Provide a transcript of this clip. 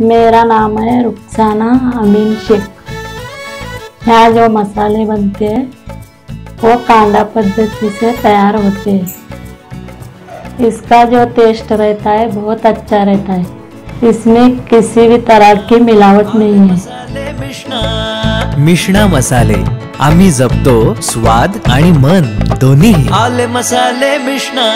मेरा नाम है रुखसाना अमीन शेख। यहाँ जो मसाले बनते हैं वो कांदा पद्धति से तैयार होते हैं। इसका जो टेस्ट रहता है बहुत अच्छा रहता है। इसमें किसी भी तरह की मिलावट नहीं है। मिश्रा मसाले आम्ही जपतो स्वाद आणि मन दोन्ही. आले मसाले मिश्ना.